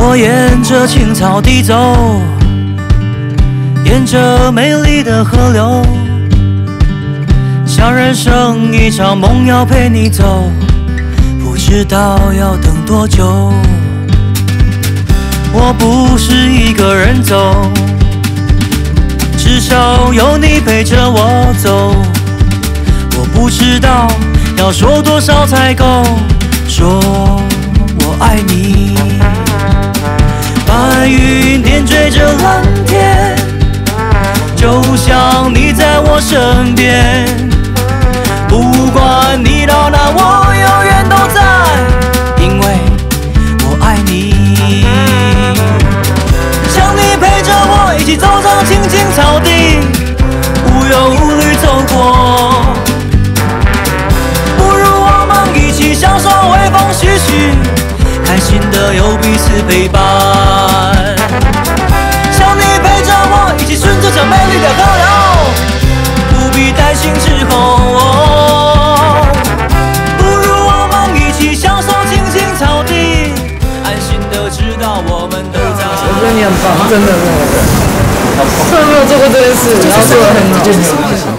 我沿着青草地走，沿着美丽的河流，像人生一场梦要陪你走，知道要等多久。我不是一个人走，至少有你陪着我走。我不知道要说多少才够，说我爱你。白云点缀着蓝天，就像你在我身边。不管你到哪，我起走上青青草地，无忧无虑走过。不如我们一起享受微风徐徐，开心的有彼此陪伴。想你陪着我一起顺着这美丽的河流，不必担心之后。不如我们一起享受青青草地，安心的知道我们都在。我觉得你很棒，真的真的真的，从来没有做过这件事，然后做了很久。